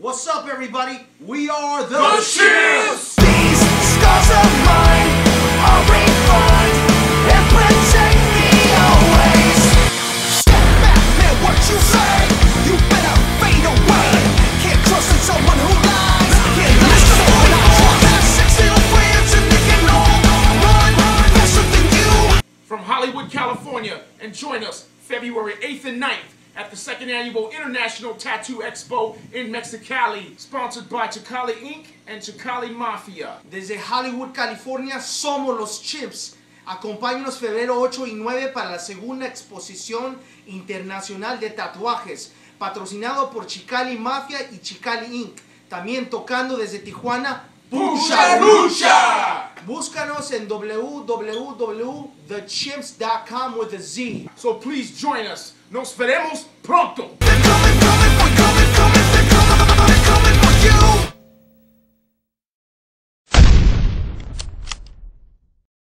What's up, everybody? We are the, The Chimpz! These scars of mine are refined and protect me always. Step back, man, what you say? You better fade away. Can't trust in someone who lies. Can't listen when I talk. Have six little friends and they can all run faster than you. From Hollywood, California, and join us February 8th and 9th at the second annual International Tattoo Expo in Mexicali, sponsored by Chicali Inc. and Chicali Mafia. Desde Hollywood, California, somos los Chips. Acompáñenos febrero 8 y 9 para la segunda exposición internacional de tatuajes, patrocinado por Chicali Mafia y Chicali Inc. También tocando desde Tijuana. Búscanos en www.thechimpz.com with a Z. So please join us. Nos veremos pronto.